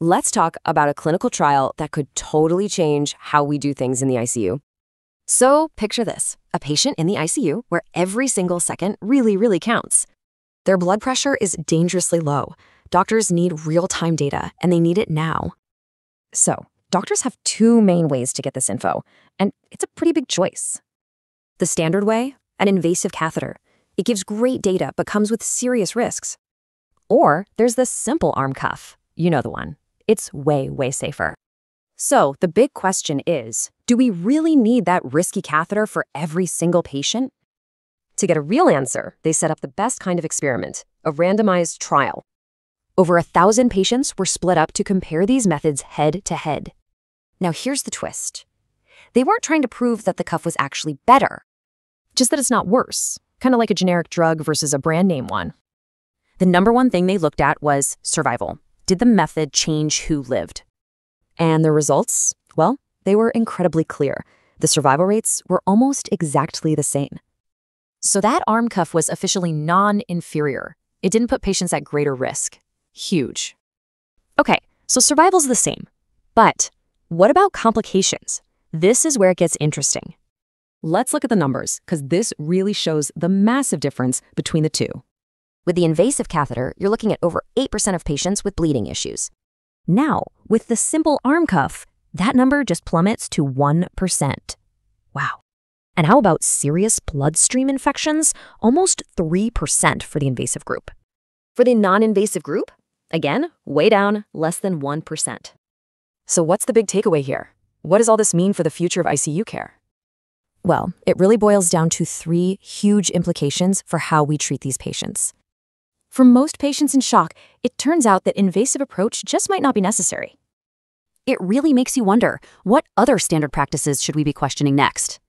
let's talk about a clinical trial that could totally change how we do things in the ICU. So, picture this a patient in the ICU where every single second really, really counts. Their blood pressure is dangerously low. Doctors need real time data, and they need it now. So, doctors have two main ways to get this info, and it's a pretty big choice. The standard way, an invasive catheter. It gives great data but comes with serious risks. Or there's the simple arm cuff. You know the one. It's way, way safer. So the big question is do we really need that risky catheter for every single patient? To get a real answer, they set up the best kind of experiment a randomized trial. Over a thousand patients were split up to compare these methods head to head. Now, here's the twist they weren't trying to prove that the cuff was actually better, just that it's not worse, kind of like a generic drug versus a brand name one. The number one thing they looked at was survival. Did the method change who lived? And the results? Well, they were incredibly clear. The survival rates were almost exactly the same. So that arm cuff was officially non inferior. It didn't put patients at greater risk. Huge. Okay, so survival's the same. But what about complications? This is where it gets interesting. Let's look at the numbers, because this really shows the massive difference between the two. With the invasive catheter, you're looking at over 8% of patients with bleeding issues. Now, with the simple arm cuff, that number just plummets to 1%. Wow. And how about serious bloodstream infections? Almost 3% for the invasive group. For the non invasive group, again, way down, less than 1%. So, what's the big takeaway here? What does all this mean for the future of ICU care? Well, it really boils down to three huge implications for how we treat these patients. For most patients in shock, it turns out that invasive approach just might not be necessary. It really makes you wonder, what other standard practices should we be questioning next?